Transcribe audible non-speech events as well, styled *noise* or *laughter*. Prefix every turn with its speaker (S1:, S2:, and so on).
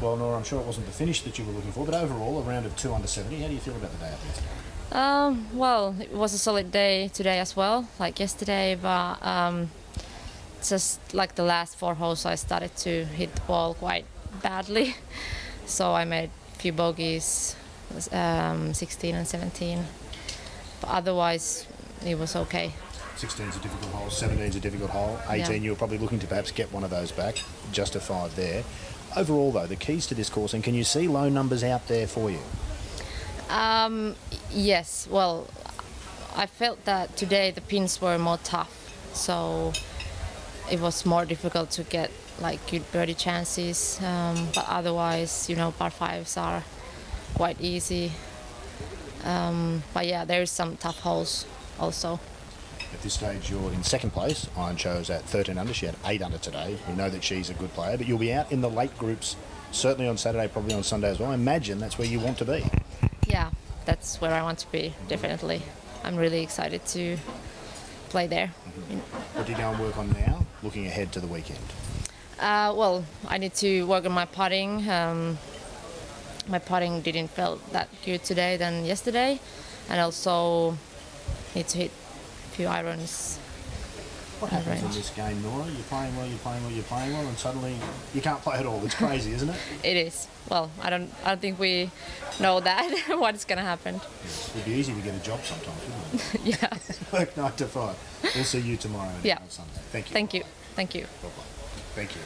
S1: Well, Noora, I'm sure it wasn't the finish that you were looking for, but overall, a round of two under 70. How do you feel about the day out there today?
S2: Um, well, it was a solid day today as well, like yesterday, but um, just like the last four holes, I started to hit the ball quite badly. *laughs* So I made a few bogeys, um, 16 and 17. But otherwise, it was okay.
S1: 16 is a difficult hole, 17 is a difficult hole, 18
S2: Yeah.
S1: you were probably looking to perhaps get one of those back, just a five there. Overall, though, the keys to this course, and can you see low numbers out there for you?
S2: Um, yes, well, I felt that today the pins were more tough, so it was more difficult to get like good birdie chances. Um, but otherwise, you know, par fives are quite easy. Um, but yeah, there's some tough holes also.
S1: At this stage, you're in second place. Ayean Cho's at 13 under. She had 8 under today. We know that she's a good player, but you'll be out in the late groups, certainly on Saturday, probably on Sunday as well. I imagine that's where you want to be.
S2: Yeah, that's where I want to be, definitely. I'm really excited to play there.
S1: What do you go and work on now, looking ahead to the weekend?
S2: Uh, well, I need to work on my putting. Um, my putting didn't feel that good today than yesterday, and also need to hit few irons.
S1: What happens in this game, Noora? You're playing well, you're playing well, you're playing well, and suddenly you can't play at all. It's crazy, isn't it? *laughs*
S2: It is. Well, I don't. I don't think we know that *laughs* what's gonna happen.
S1: It'd be easy to get a job sometimes, wouldn't it? *laughs*
S2: yeah.
S1: Work nine to five. We'll see you tomorrow
S2: Yeah.
S1: Thank you.
S2: Thank you. Thank you.
S1: Thank you.